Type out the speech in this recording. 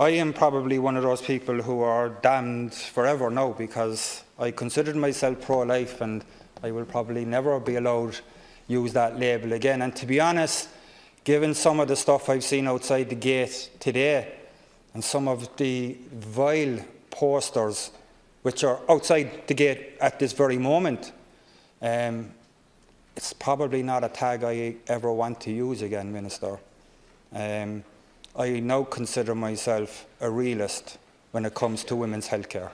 I am probably one of those people who are damned forever now because I considered myself pro-life and I will probably never be allowed use that label again. And to be honest, given some of the stuff I've seen outside the gate today and some of the vile posters which are outside the gate at this very moment, um, it's probably not a tag I ever want to use again, Minister. Um, I now consider myself a realist when it comes to women's healthcare.